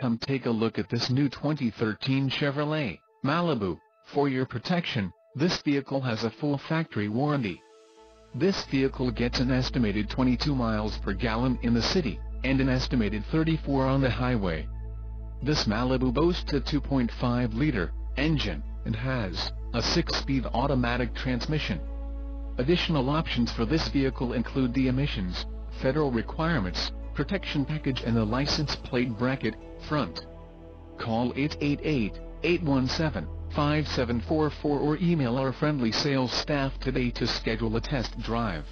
Come take a look at this new 2013 Chevrolet Malibu. For your protection, this vehicle has a full factory warranty. This vehicle gets an estimated 22 miles per gallon in the city, and an estimated 34 on the highway. This Malibu boasts a 2.5-liter engine, and has a 6-speed automatic transmission. Additional options for this vehicle include the emissions, federal requirements, protection package and the license plate bracket, front. Call 888-817-5744 or email our friendly sales staff today to schedule a test drive.